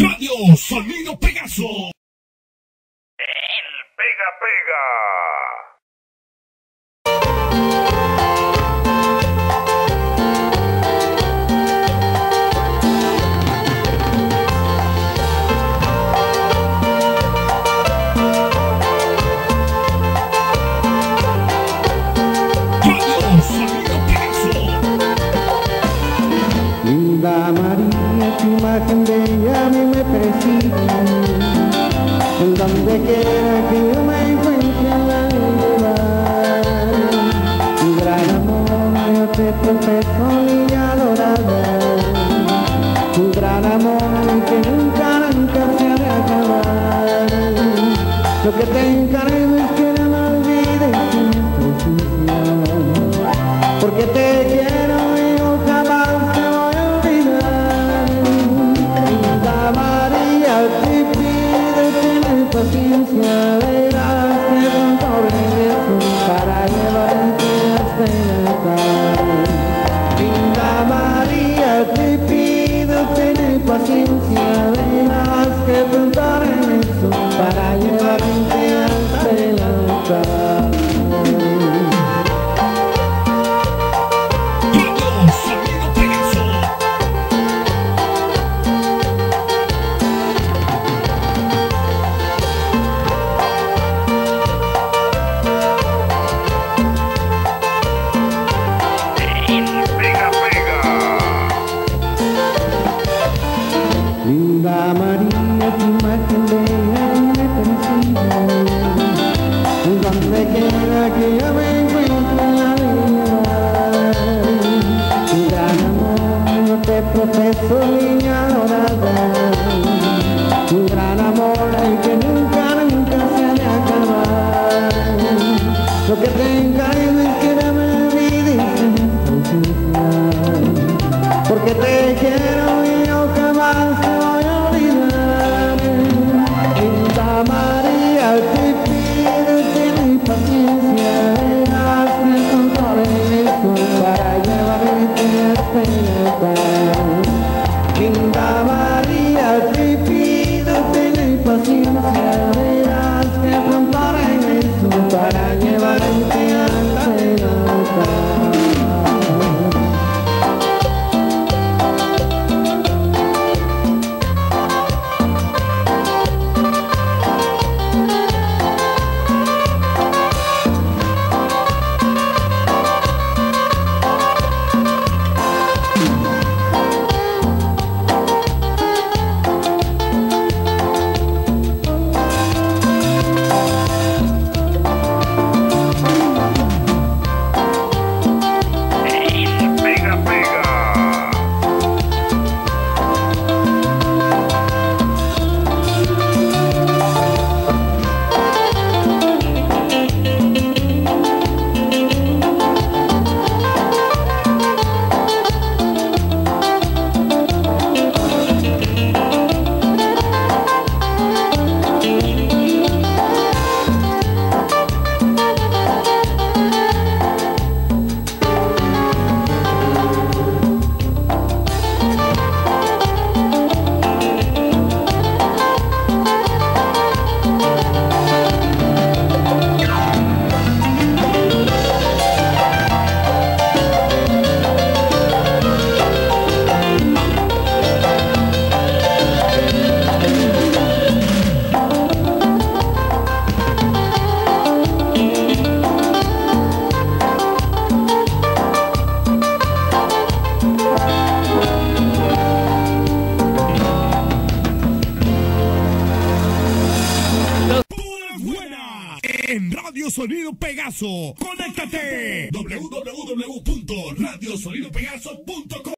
Radio Sonido Pegaso. El Pega Pega. Radio Sonido Pegaso. Linda María, tu imagen bella a mí me persigue. En donde quiera que yo me encuentre la llevar. Tu gran amor yo te profeso, niña dorada. Tu gran amor que nunca, nunca se ha de acabar. Lo que te encargo Linda María, tu imagen bella me persigue. Donde quiera que yo me encuentre la llevar. Tu gran amor yo te profeso, niña friend of mine. En Radio Sonido Pegaso. Conéctate. Www.radiosonidopegaso.com